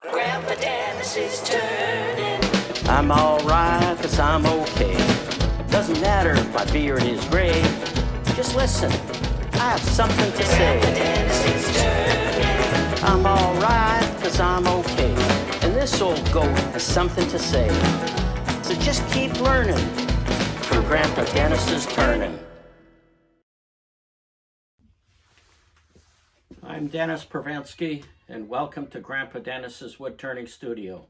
Grandpa Dennis is turning. I'm alright, cause I'm okay. Doesn't matter if my beard is gray. Just listen, I have something to Grandpa say. Dennis is turning. I'm alright, cause I'm okay. And this old goat has something to say. So just keep learning from Grandpa Dennis's turning. I'm Dennis Pravensky, and welcome to Grandpa Dennis's Wood Turning Studio.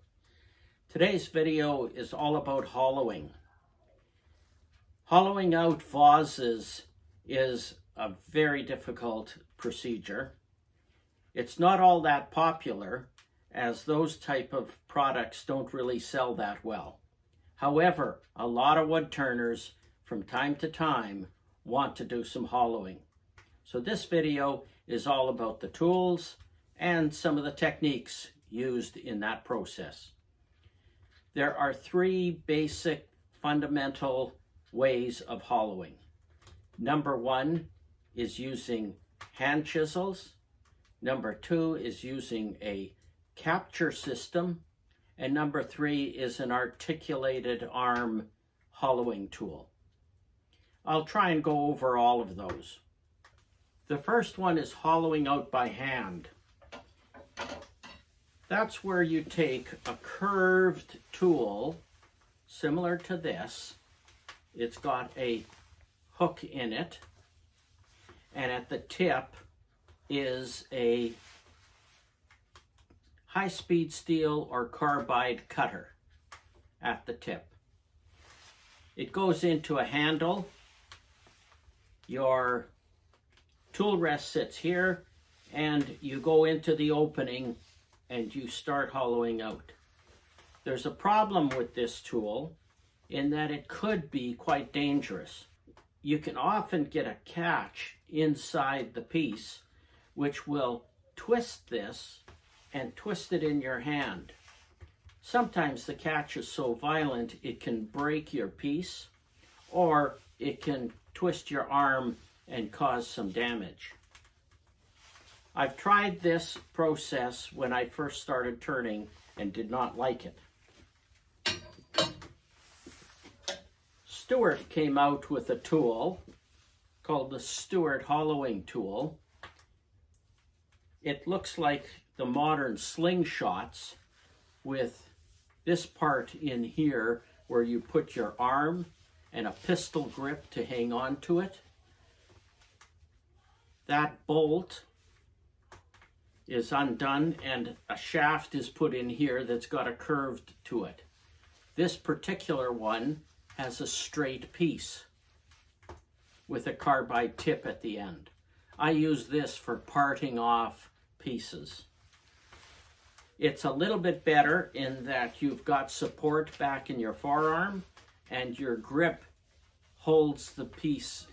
Today's video is all about hollowing. Hollowing out vases is a very difficult procedure. It's not all that popular as those type of products don't really sell that well. However, a lot of wood turners from time to time want to do some hollowing. So this video is all about the tools and some of the techniques used in that process. There are three basic fundamental ways of hollowing. Number one is using hand chisels. Number two is using a capture system. And number three is an articulated arm hollowing tool. I'll try and go over all of those. The first one is hollowing out by hand. That's where you take a curved tool similar to this. It's got a hook in it, and at the tip is a high-speed steel or carbide cutter at the tip. It goes into a handle. Your tool rest sits here and you go into the opening and you start hollowing out. There's a problem with this tool in that it could be quite dangerous. You can often get a catch inside the piece which will twist this and twist it in your hand. Sometimes the catch is so violent it can break your piece or it can twist your arm and cause some damage. I've tried this process when I first started turning and did not like it. Stewart came out with a tool called the Stewart hollowing tool. It looks like the modern slingshots with this part in here where you put your arm and a pistol grip to hang on to it. That bolt is undone and a shaft is put in here that's got a curved to it. This particular one has a straight piece with a carbide tip at the end. I use this for parting off pieces. It's a little bit better in that you've got support back in your forearm and your grip holds the piece,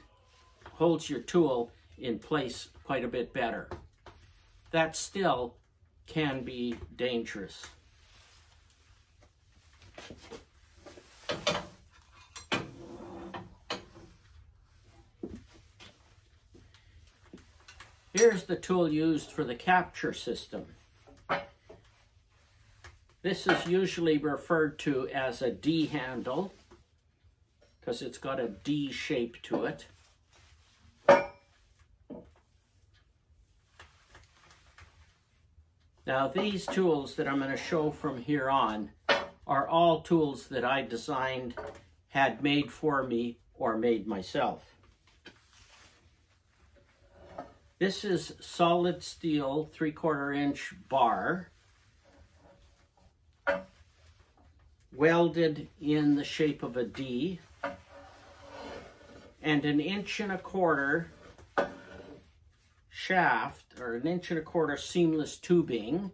holds your tool in place quite a bit better. That still can be dangerous. Here's the tool used for the capture system. This is usually referred to as a D handle because it's got a D shape to it. Now these tools that I'm going to show from here on are all tools that I designed, had made for me, or made myself. This is solid steel three quarter inch bar welded in the shape of a D and an inch and a quarter shaft or an inch and a quarter seamless tubing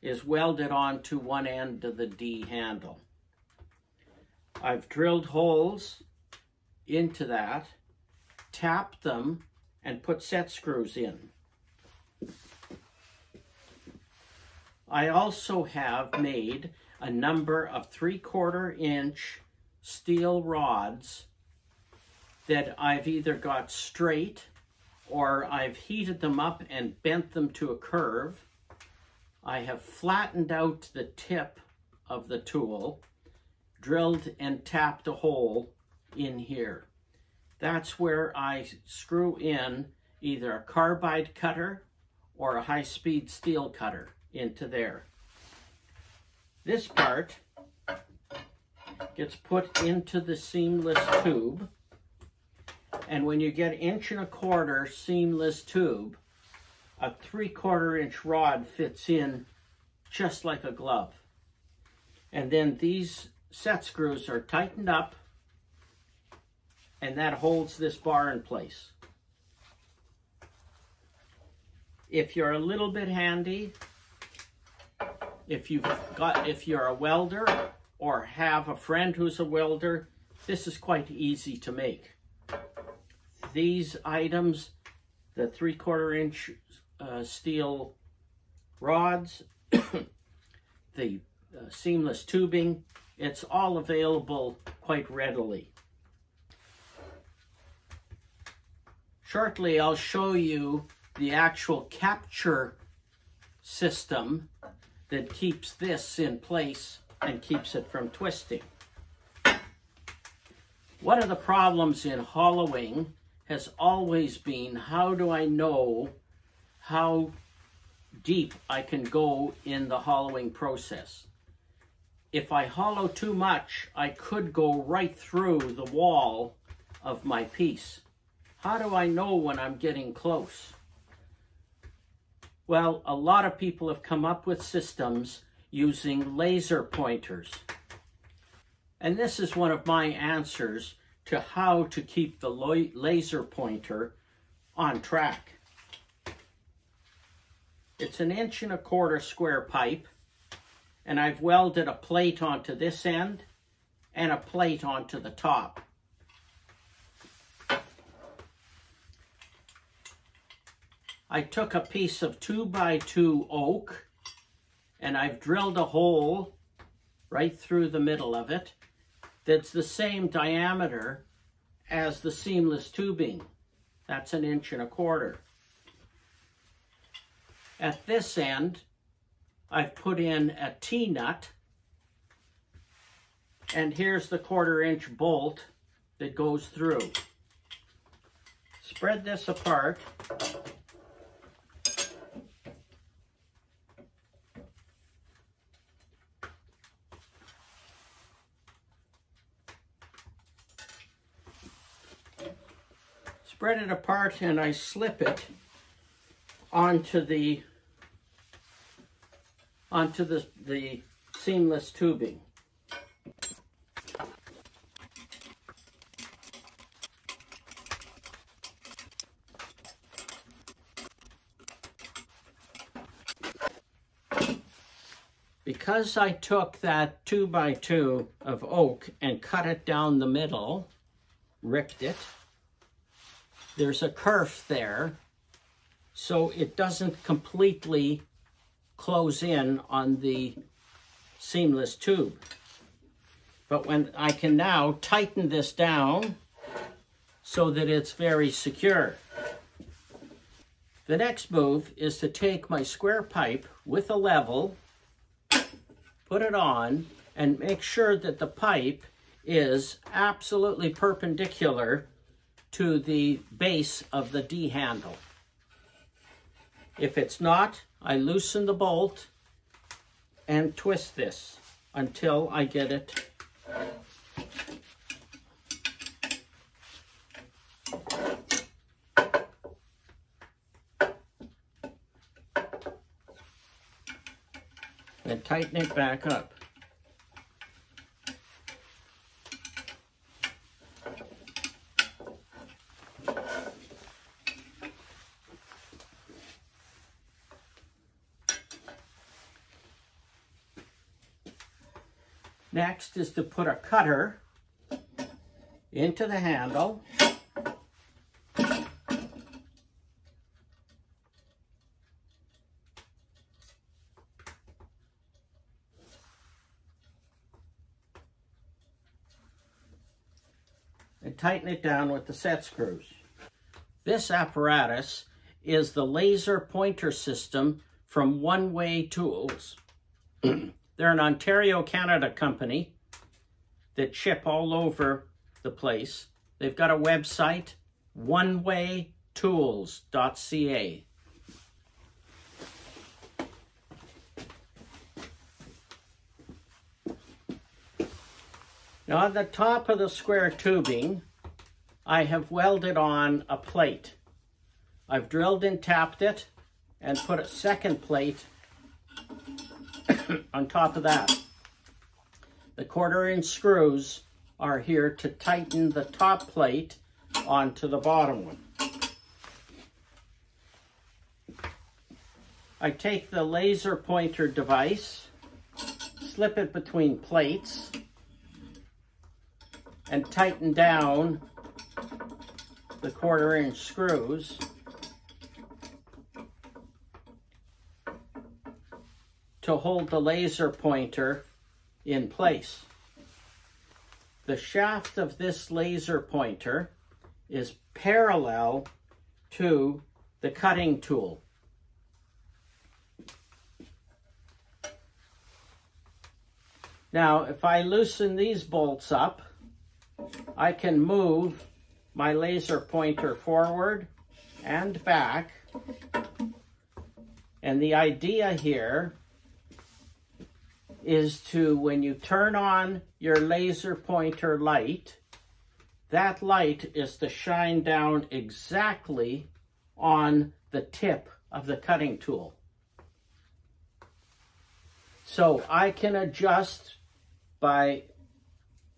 is welded onto one end of the D handle. I've drilled holes into that, tapped them, and put set screws in. I also have made a number of three quarter inch steel rods that I've either got straight or I've heated them up and bent them to a curve. I have flattened out the tip of the tool, drilled and tapped a hole in here. That's where I screw in either a carbide cutter or a high-speed steel cutter into there. This part gets put into the seamless tube and when you get inch and a quarter seamless tube, a three quarter inch rod fits in just like a glove. And then these set screws are tightened up and that holds this bar in place. If you're a little bit handy, if you've got if you're a welder or have a friend who's a welder, this is quite easy to make. These items, the three quarter inch uh, steel rods, the uh, seamless tubing, it's all available quite readily. Shortly, I'll show you the actual capture system that keeps this in place and keeps it from twisting. One of the problems in hollowing has always been how do I know how deep I can go in the hollowing process? If I hollow too much, I could go right through the wall of my piece. How do I know when I'm getting close? Well, a lot of people have come up with systems using laser pointers. And this is one of my answers to how to keep the laser pointer on track. It's an inch and a quarter square pipe, and I've welded a plate onto this end and a plate onto the top. I took a piece of two by two oak and I've drilled a hole right through the middle of it that's the same diameter as the seamless tubing. That's an inch and a quarter. At this end, I've put in a T-nut and here's the quarter inch bolt that goes through. Spread this apart spread it apart and I slip it onto the onto the, the seamless tubing. Because I took that two by two of oak and cut it down the middle, ripped it, there's a kerf there, so it doesn't completely close in on the seamless tube. But when I can now tighten this down so that it's very secure. The next move is to take my square pipe with a level, put it on, and make sure that the pipe is absolutely perpendicular to the base of the D handle. If it's not, I loosen the bolt and twist this until I get it and tighten it back up. Next is to put a cutter into the handle. and tighten it down with the set screws. This apparatus is the laser pointer system from One Way Tools. They're an Ontario, Canada company that ship all over the place. They've got a website, onewaytools.ca. Now on the top of the square tubing, I have welded on a plate. I've drilled and tapped it and put a second plate on top of that. The quarter inch screws are here to tighten the top plate onto the bottom one. I take the laser pointer device, slip it between plates, and tighten down the quarter inch screws to hold the laser pointer in place. The shaft of this laser pointer is parallel to the cutting tool. Now, if I loosen these bolts up, I can move my laser pointer forward and back. And the idea here is to, when you turn on your laser pointer light, that light is to shine down exactly on the tip of the cutting tool. So I can adjust by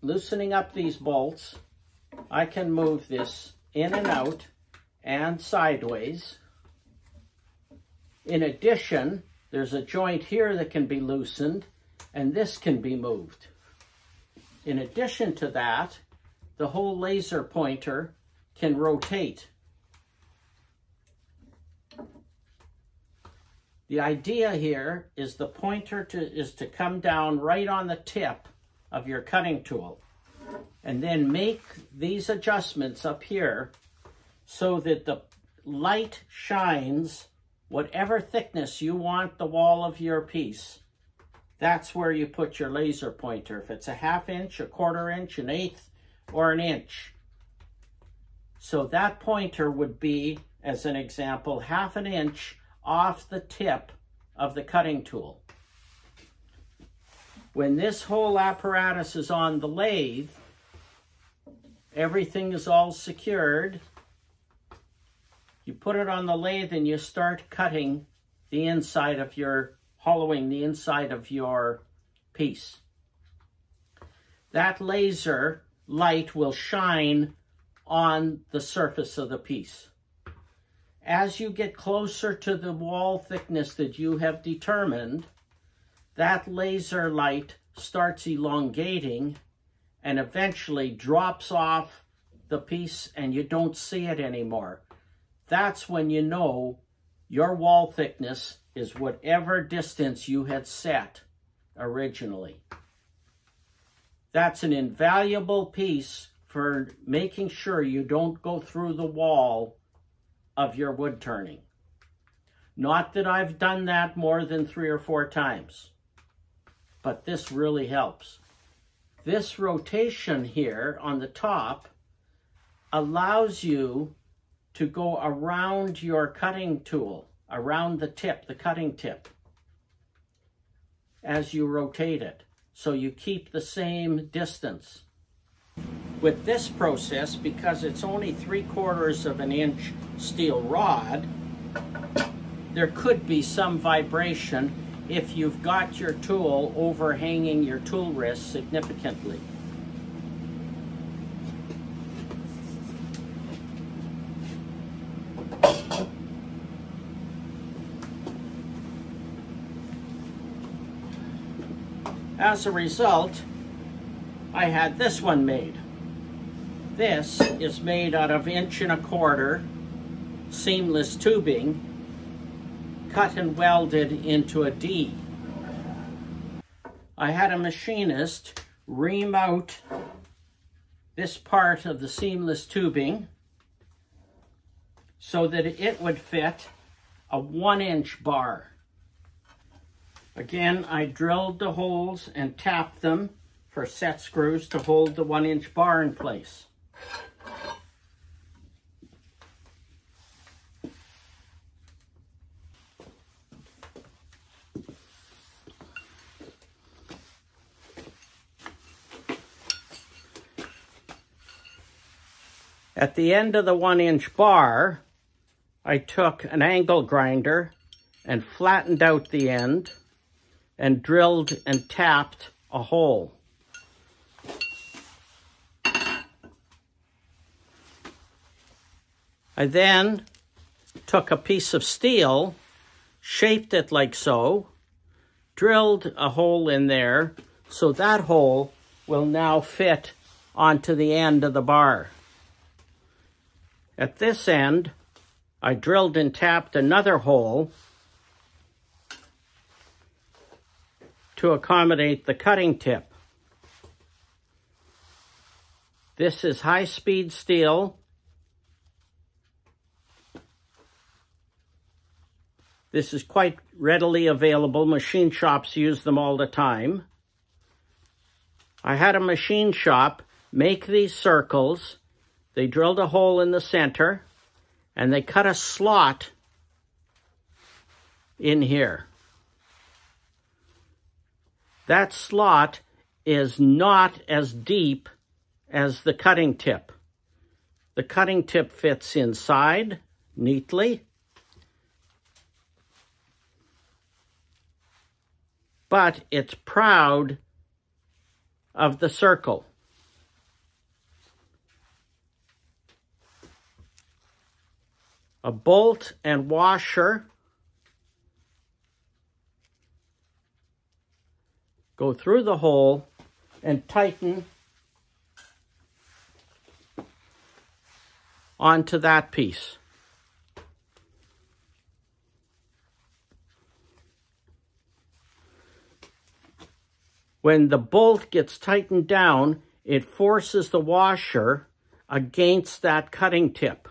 loosening up these bolts. I can move this in and out and sideways. In addition, there's a joint here that can be loosened and this can be moved. In addition to that, the whole laser pointer can rotate. The idea here is the pointer to, is to come down right on the tip of your cutting tool and then make these adjustments up here so that the light shines whatever thickness you want the wall of your piece that's where you put your laser pointer. If it's a half inch, a quarter inch, an eighth, or an inch. So that pointer would be, as an example, half an inch off the tip of the cutting tool. When this whole apparatus is on the lathe, everything is all secured. You put it on the lathe and you start cutting the inside of your hollowing the inside of your piece. That laser light will shine on the surface of the piece. As you get closer to the wall thickness that you have determined, that laser light starts elongating and eventually drops off the piece and you don't see it anymore. That's when you know your wall thickness is whatever distance you had set originally. That's an invaluable piece for making sure you don't go through the wall of your wood turning. Not that I've done that more than three or four times, but this really helps. This rotation here on the top allows you to go around your cutting tool around the tip, the cutting tip, as you rotate it. So you keep the same distance. With this process, because it's only three quarters of an inch steel rod, there could be some vibration if you've got your tool overhanging your tool rest significantly. As a result, I had this one made. This is made out of inch and a quarter seamless tubing cut and welded into a D. I had a machinist ream out this part of the seamless tubing so that it would fit a one inch bar. Again, I drilled the holes and tapped them for set screws to hold the one inch bar in place. At the end of the one inch bar, I took an angle grinder and flattened out the end and drilled and tapped a hole. I then took a piece of steel, shaped it like so, drilled a hole in there, so that hole will now fit onto the end of the bar. At this end, I drilled and tapped another hole to accommodate the cutting tip. This is high-speed steel. This is quite readily available. Machine shops use them all the time. I had a machine shop make these circles they drilled a hole in the center and they cut a slot in here. That slot is not as deep as the cutting tip. The cutting tip fits inside neatly. But it's proud of the circle. a bolt and washer. Go through the hole and tighten onto that piece. When the bolt gets tightened down, it forces the washer against that cutting tip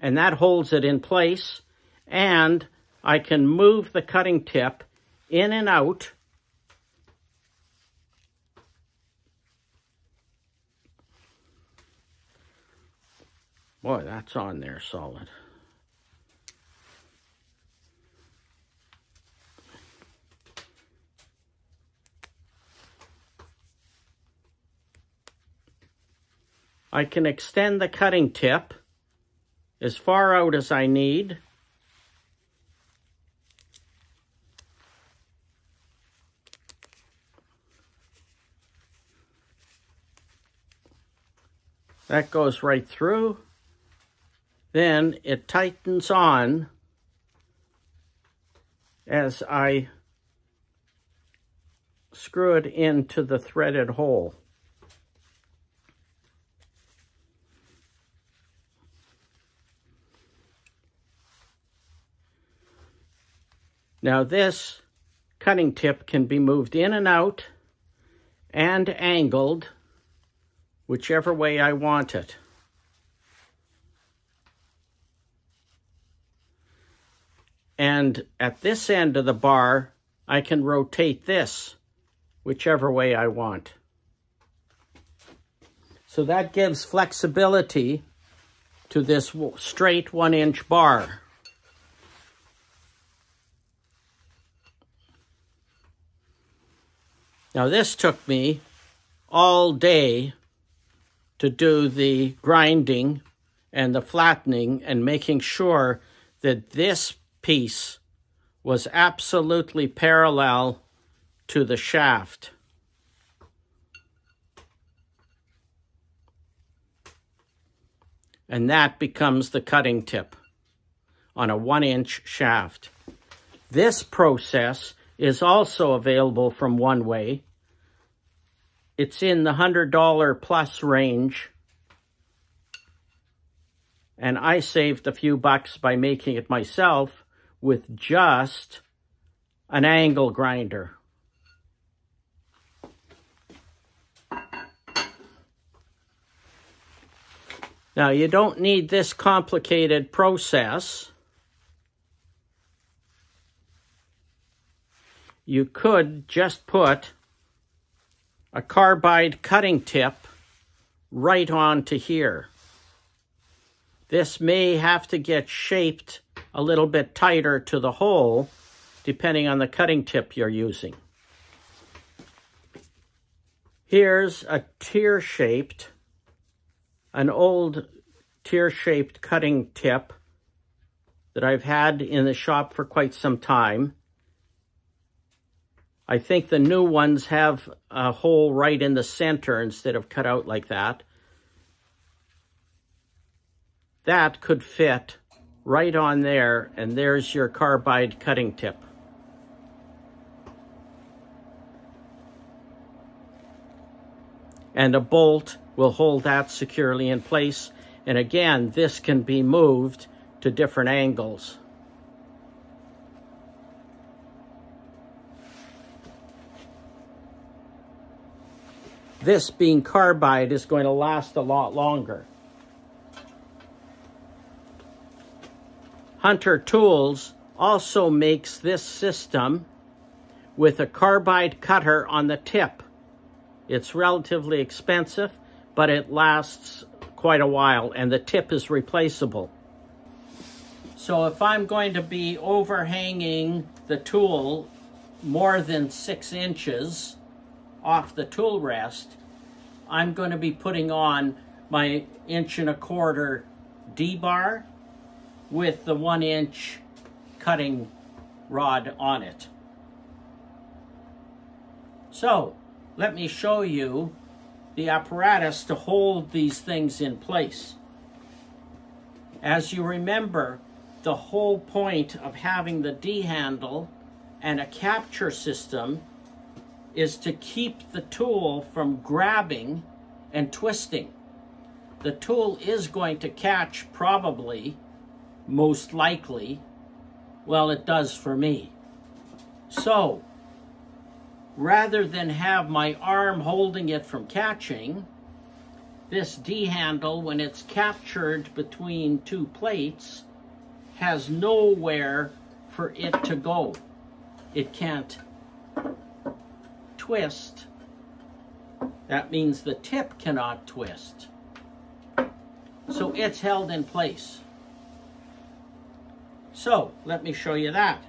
and that holds it in place. And I can move the cutting tip in and out Boy, that's on there solid. I can extend the cutting tip as far out as I need. That goes right through. Then it tightens on as I screw it into the threaded hole. Now this cutting tip can be moved in and out and angled whichever way I want it. And at this end of the bar, I can rotate this whichever way I want. So that gives flexibility to this straight one inch bar. Now this took me all day to do the grinding and the flattening and making sure that this piece was absolutely parallel to the shaft. And that becomes the cutting tip on a one inch shaft. This process is also available from One Way. It's in the $100 plus range. And I saved a few bucks by making it myself with just an angle grinder. Now, you don't need this complicated process. you could just put a carbide cutting tip right onto here. This may have to get shaped a little bit tighter to the hole depending on the cutting tip you're using. Here's a tear-shaped, an old tear-shaped cutting tip that I've had in the shop for quite some time. I think the new ones have a hole right in the center instead of cut out like that. That could fit right on there, and there's your carbide cutting tip. and a bolt will hold that securely in place. And again, this can be moved to different angles. This being carbide is going to last a lot longer. Hunter Tools also makes this system with a carbide cutter on the tip. It's relatively expensive, but it lasts quite a while, and the tip is replaceable. So if I'm going to be overhanging the tool more than six inches off the tool rest, I'm going to be putting on my inch and a quarter D-bar with the one inch cutting rod on it. So let me show you the apparatus to hold these things in place. As you remember, the whole point of having the D handle and a capture system is to keep the tool from grabbing and twisting. The tool is going to catch probably, most likely, well, it does for me. So, rather than have my arm holding it from catching, this D handle, when it's captured between two plates, has nowhere for it to go. It can't twist. That means the tip cannot twist. So it's held in place. So let me show you that.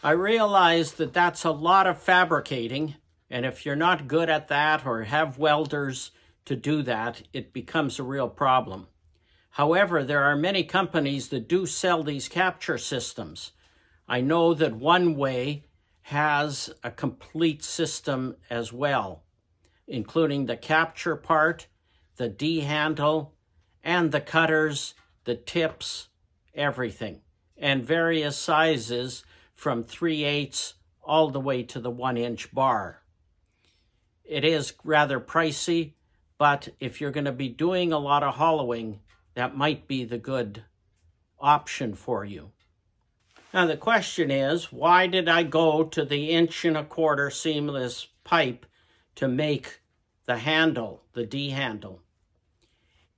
I realize that that's a lot of fabricating, and if you're not good at that or have welders to do that, it becomes a real problem. However, there are many companies that do sell these capture systems. I know that One Way has a complete system as well, including the capture part, the D handle, and the cutters, the tips, everything, and various sizes from 3 eighths all the way to the 1 inch bar. It is rather pricey, but if you're going to be doing a lot of hollowing, that might be the good option for you. Now the question is, why did I go to the inch and a quarter seamless pipe to make the handle, the D handle?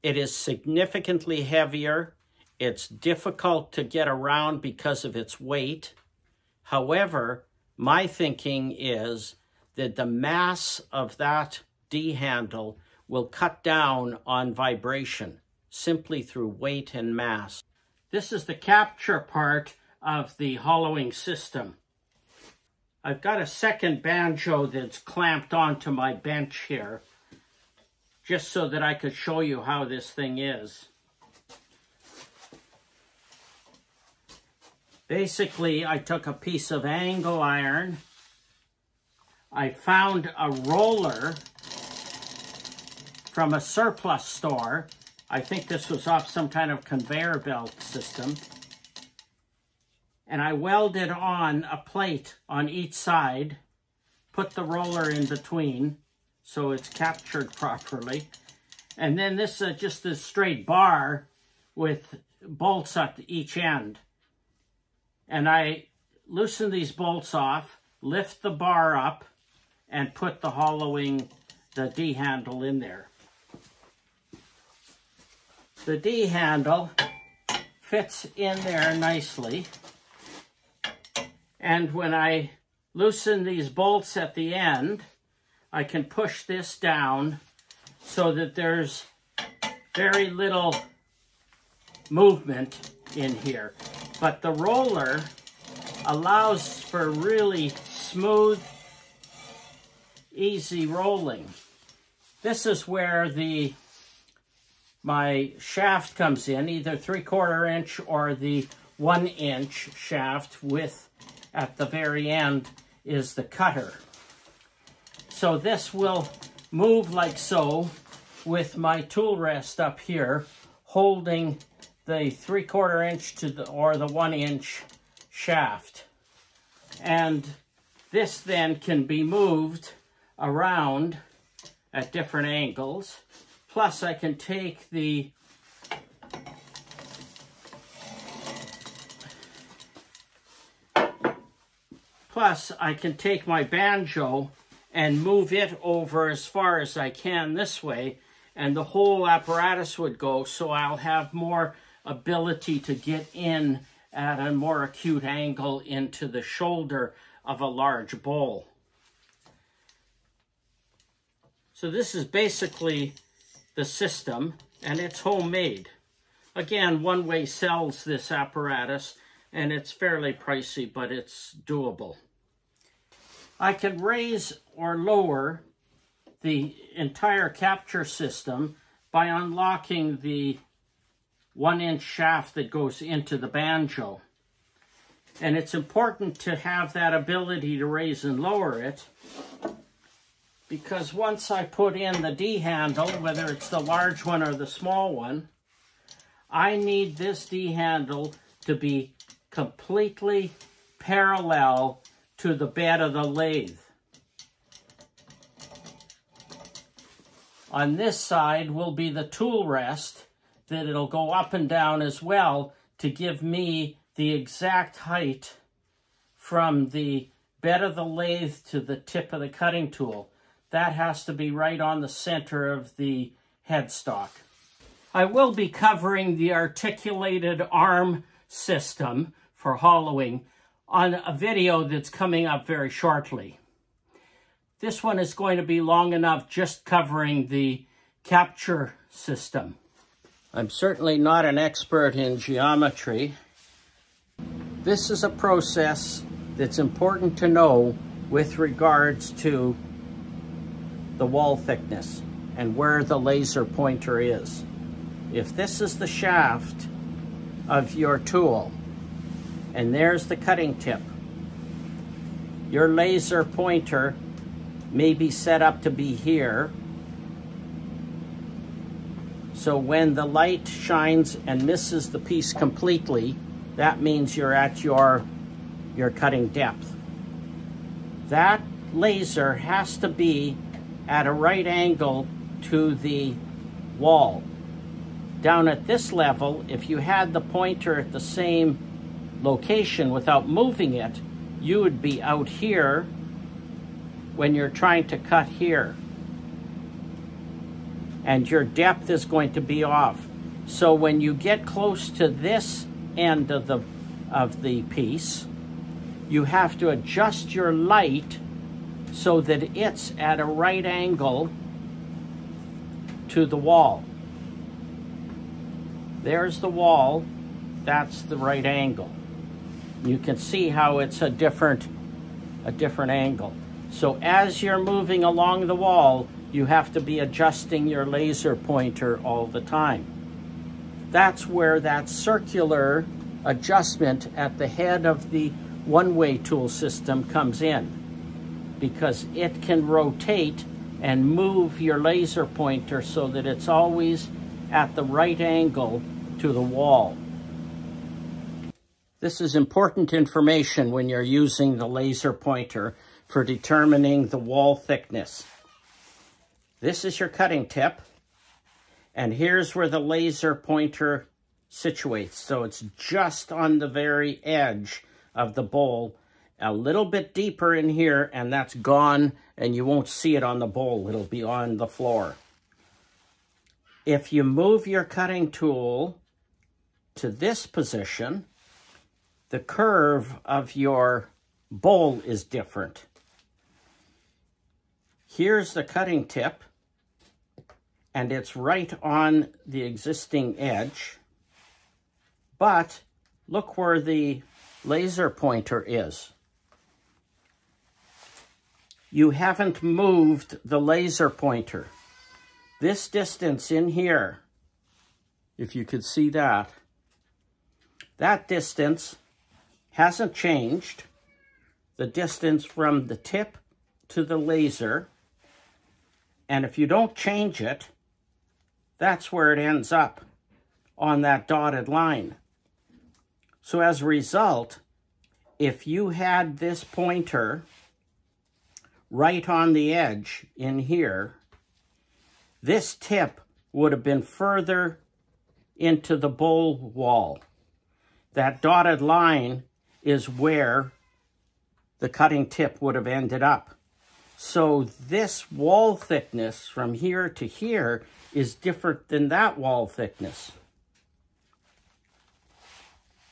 It is significantly heavier. It's difficult to get around because of its weight. However, my thinking is that the mass of that D handle will cut down on vibration simply through weight and mass. This is the capture part of the hollowing system. I've got a second banjo that's clamped onto my bench here just so that I could show you how this thing is. Basically, I took a piece of angle iron. I found a roller from a surplus store. I think this was off some kind of conveyor belt system. And I welded on a plate on each side, put the roller in between so it's captured properly. And then this is just a straight bar with bolts at each end and I loosen these bolts off, lift the bar up, and put the hollowing, the D handle in there. The D handle fits in there nicely. And when I loosen these bolts at the end, I can push this down so that there's very little movement in here. But the roller allows for really smooth, easy rolling. This is where the my shaft comes in, either three quarter inch or the one inch shaft with at the very end is the cutter. So this will move like so with my tool rest up here holding the three quarter inch to the or the one inch shaft. And this then can be moved around at different angles Plus, I can take the Plus, I can take my banjo and move it over as far as I can this way, and the whole apparatus would go, so I'll have more ability to get in at a more acute angle into the shoulder of a large bowl. So this is basically the system, and it's homemade. Again, One Way sells this apparatus, and it's fairly pricey, but it's doable. I can raise or lower the entire capture system by unlocking the one inch shaft that goes into the banjo. And it's important to have that ability to raise and lower it because once I put in the D handle, whether it's the large one or the small one, I need this D handle to be completely parallel to the bed of the lathe. On this side will be the tool rest that it'll go up and down as well to give me the exact height from the bed of the lathe to the tip of the cutting tool that has to be right on the center of the headstock. I will be covering the articulated arm system for hollowing on a video that's coming up very shortly. This one is going to be long enough just covering the capture system. I'm certainly not an expert in geometry. This is a process that's important to know with regards to the wall thickness and where the laser pointer is. If this is the shaft of your tool and there's the cutting tip, your laser pointer may be set up to be here. So when the light shines and misses the piece completely, that means you're at your, your cutting depth. That laser has to be at a right angle to the wall. Down at this level, if you had the pointer at the same location without moving it, you would be out here when you're trying to cut here. And your depth is going to be off. So when you get close to this end of the, of the piece, you have to adjust your light so that it's at a right angle to the wall. There's the wall, that's the right angle. You can see how it's a different, a different angle. So as you're moving along the wall, you have to be adjusting your laser pointer all the time. That's where that circular adjustment at the head of the one-way tool system comes in because it can rotate and move your laser pointer so that it's always at the right angle to the wall. This is important information when you're using the laser pointer for determining the wall thickness. This is your cutting tip, and here's where the laser pointer situates. So it's just on the very edge of the bowl a little bit deeper in here and that's gone and you won't see it on the bowl. It'll be on the floor. If you move your cutting tool to this position, the curve of your bowl is different. Here's the cutting tip, and it's right on the existing edge. But look where the laser pointer is. You haven't moved the laser pointer. This distance in here, if you could see that, that distance hasn't changed. The distance from the tip to the laser and if you don't change it, that's where it ends up on that dotted line. So as a result, if you had this pointer right on the edge in here, this tip would have been further into the bowl wall. That dotted line is where the cutting tip would have ended up. So this wall thickness from here to here is different than that wall thickness.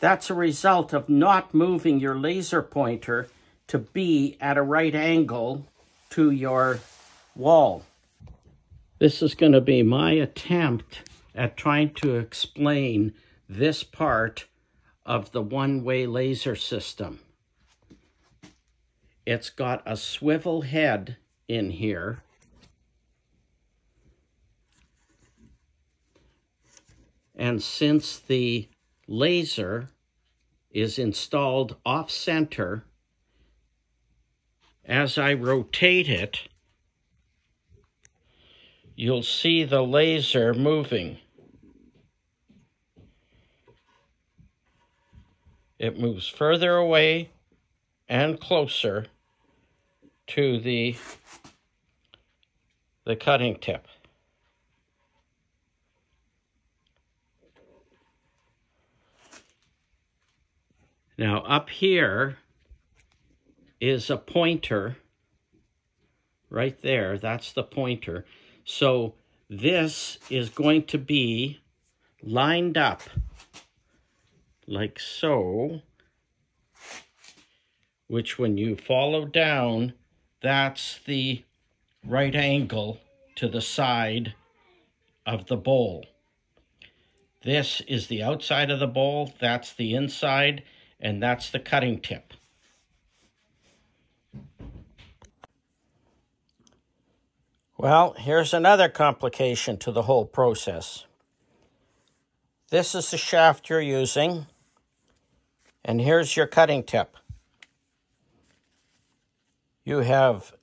That's a result of not moving your laser pointer to be at a right angle to your wall. This is going to be my attempt at trying to explain this part of the Oneway laser system. It's got a swivel head in here. And since the laser is installed off center, as I rotate it, you'll see the laser moving. It moves further away and closer to the, the cutting tip. Now up here is a pointer right there. That's the pointer. So this is going to be lined up like so, which when you follow down, that's the right angle to the side of the bowl. This is the outside of the bowl, that's the inside, and that's the cutting tip. Well, here's another complication to the whole process. This is the shaft you're using, and here's your cutting tip you have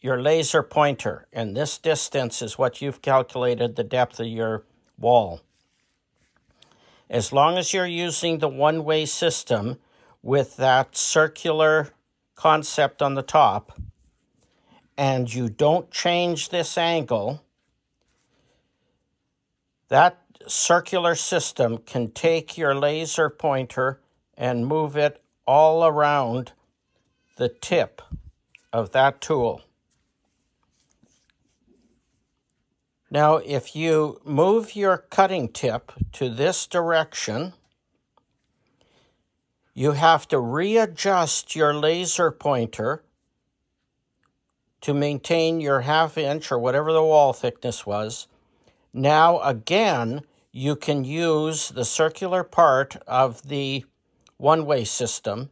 your laser pointer, and this distance is what you've calculated the depth of your wall. As long as you're using the Oneway system with that circular concept on the top, and you don't change this angle, that circular system can take your laser pointer and move it all around the tip of that tool. Now, if you move your cutting tip to this direction, you have to readjust your laser pointer to maintain your half inch or whatever the wall thickness was. Now, again, you can use the circular part of the Oneway system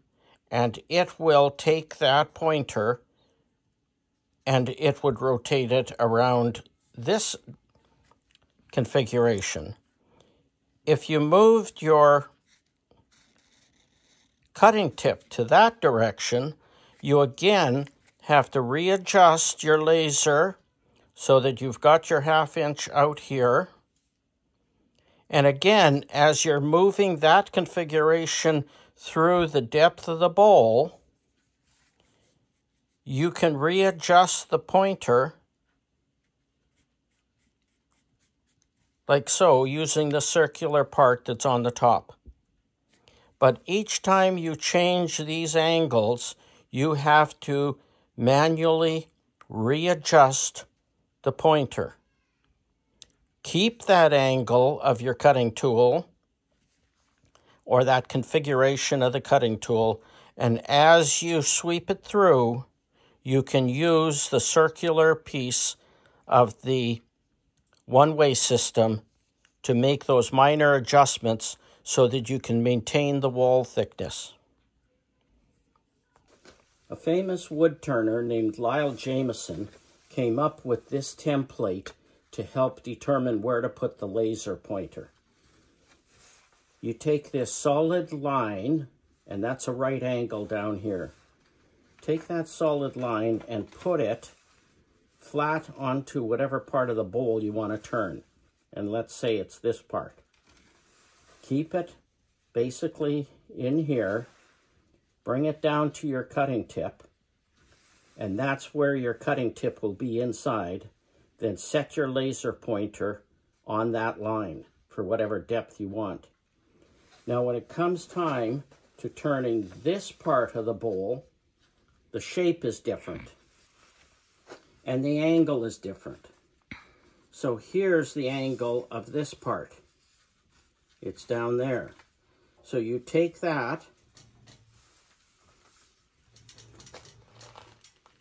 and it will take that pointer and it would rotate it around this configuration. If you moved your cutting tip to that direction, you again have to readjust your laser so that you've got your half inch out here. And again, as you're moving that configuration through the depth of the bowl, you can readjust the pointer like so using the circular part that's on the top. But each time you change these angles, you have to manually readjust the pointer. Keep that angle of your cutting tool or that configuration of the cutting tool. And as you sweep it through, you can use the circular piece of the Oneway system to make those minor adjustments so that you can maintain the wall thickness. A famous wood turner named Lyle Jamieson came up with this template to help determine where to put the laser pointer. You take this solid line, and that's a right angle down here. Take that solid line and put it flat onto whatever part of the bowl you want to turn. And let's say it's this part. Keep it basically in here. Bring it down to your cutting tip. And that's where your cutting tip will be inside. Then set your laser pointer on that line for whatever depth you want. Now when it comes time to turning this part of the bowl, the shape is different and the angle is different. So here's the angle of this part. It's down there. So you take that,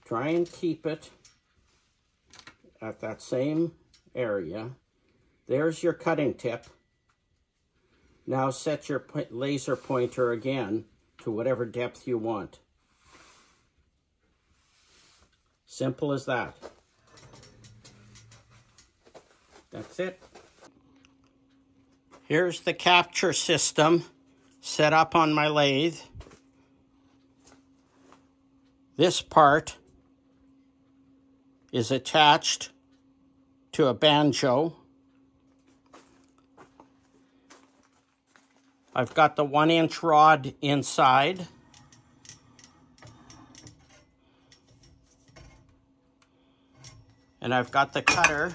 try and keep it at that same area. There's your cutting tip. Now set your laser pointer again to whatever depth you want. Simple as that. That's it. Here's the capture system set up on my lathe. This part is attached to a banjo. I've got the one inch rod inside. and I've got the cutter.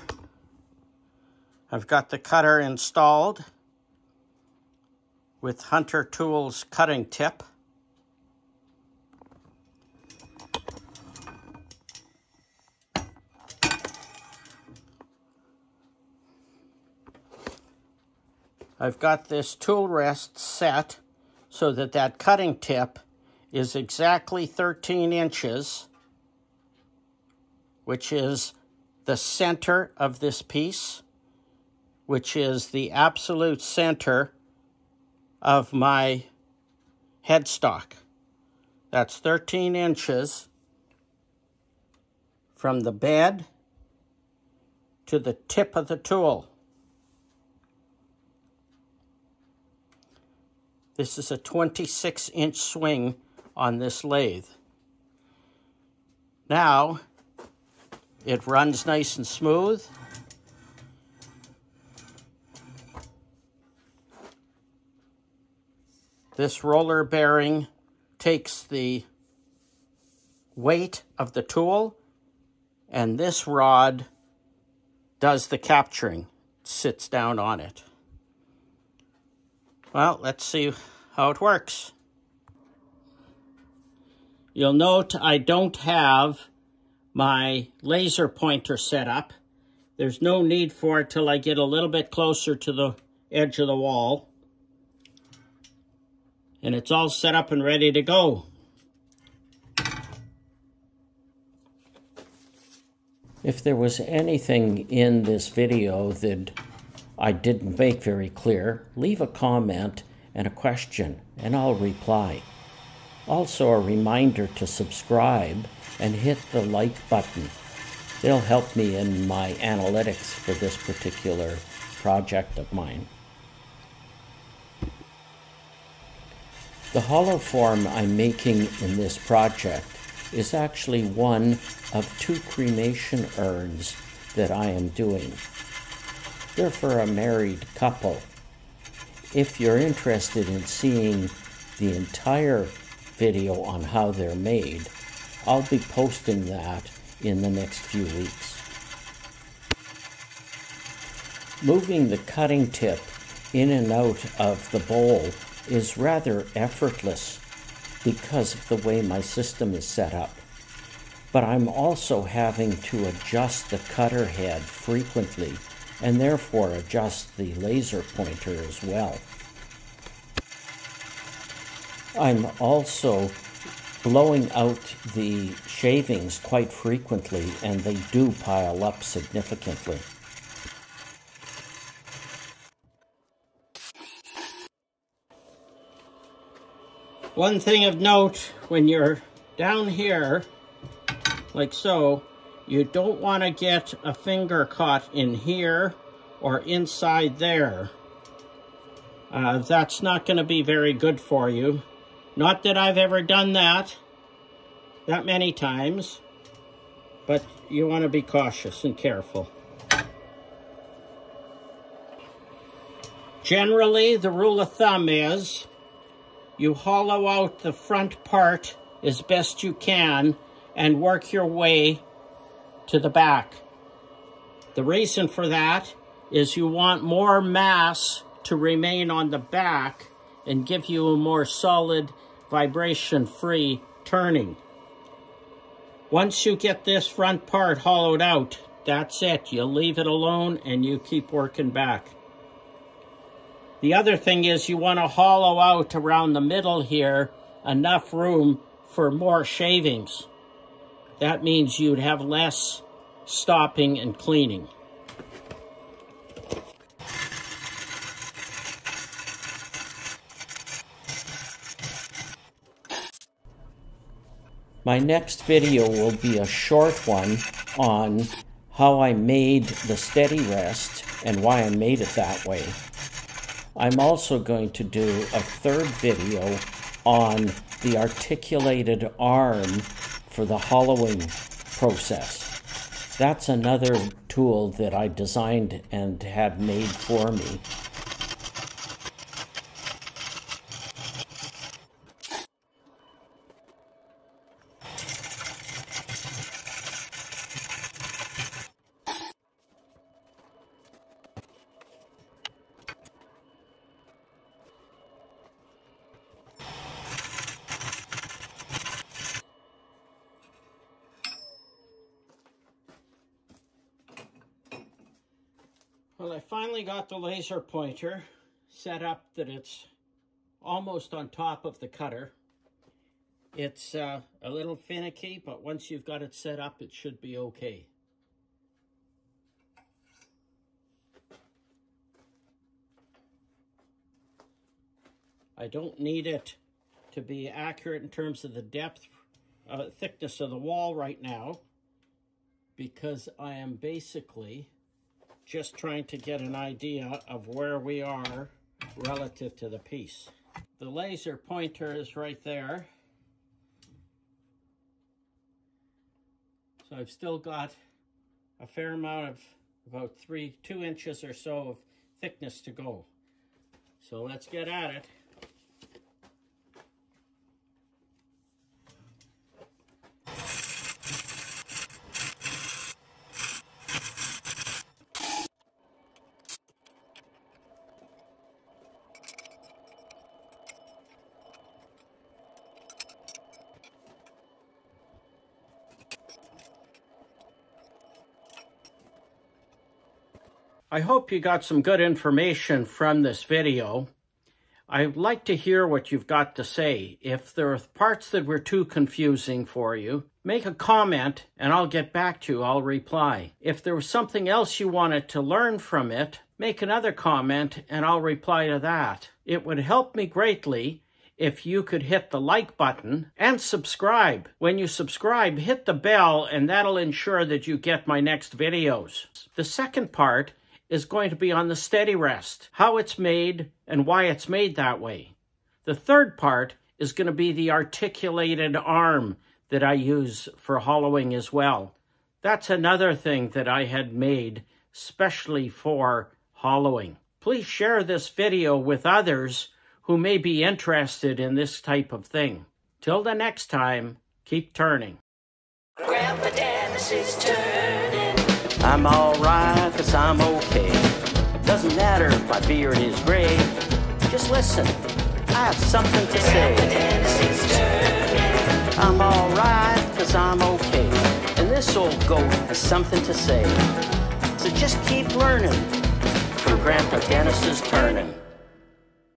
I've got the cutter installed with Hunter Tools cutting tip. I've got this tool rest set so that that cutting tip is exactly 13 inches, which is the center of this piece, which is the absolute center of my headstock. That's 13 inches from the bed to the tip of the tool. This is a 26 inch swing on this lathe. Now, it runs nice and smooth. This roller bearing takes the weight of the tool and this rod does the capturing, sits down on it. Well, let's see how it works. You'll note I don't have my laser pointer set up. There's no need for it till I get a little bit closer to the edge of the wall. And it's all set up and ready to go. If there was anything in this video that I didn't make very clear, leave a comment and a question and I'll reply. Also a reminder to subscribe and hit the like button. It'll help me in my analytics for this particular project of mine. The hollow form I'm making in this project is actually one of two cremation urns that I am doing. They're for a married couple. If you're interested in seeing the entire video on how they're made, I'll be posting that in the next few weeks. Moving the cutting tip in and out of the bowl is rather effortless because of the way my system is set up. But I'm also having to adjust the cutter head frequently and therefore adjust the laser pointer as well. I'm also blowing out the shavings quite frequently and they do pile up significantly. One thing of note, when you're down here, like so, you don't want to get a finger caught in here or inside there. Uh, that's not going to be very good for you. Not that I've ever done that that many times, but you want to be cautious and careful. Generally, the rule of thumb is you hollow out the front part as best you can and work your way to the back. The reason for that is you want more mass to remain on the back and give you a more solid vibration-free turning. Once you get this front part hollowed out, that's it. You leave it alone and you keep working back. The other thing is you want to hollow out around the middle here enough room for more shavings. That means you'd have less stopping and cleaning. My next video will be a short one on how I made the steady rest and why I made it that way. I'm also going to do a third video on the articulated arm for the hollowing process. That's another tool that I designed and had made for me. I finally got the laser pointer set up that it's almost on top of the cutter. It's uh, a little finicky, but once you've got it set up, it should be okay. I don't need it to be accurate in terms of the depth, uh, thickness of the wall right now, because I am basically just trying to get an idea of where we are relative to the piece. The laser pointer is right there. So I've still got a fair amount of about three, two inches or so of thickness to go. So let's get at it. I hope you got some good information from this video. I'd like to hear what you've got to say. If there are parts that were too confusing for you, make a comment and I'll get back to you. I'll reply. If there was something else you wanted to learn from it, make another comment and I'll reply to that. It would help me greatly if you could hit the like button and subscribe. When you subscribe, hit the bell and that'll ensure that you get my next videos. The second part is going to be on the steady rest, how it's made and why it's made that way. The third part is going to be the articulated arm that I use for hollowing as well. That's another thing that I had made specially for hollowing. Please share this video with others who may be interested in this type of thing. Till the next time, keep turning. Grandpa Dennis is turning. I'm alright, cause I'm okay. Doesn't matter if my beard is gray. Just listen, I have something to say. I'm alright, cause I'm okay. And this old goat has something to say. So just keep learning from Grandpa Dennis's turning.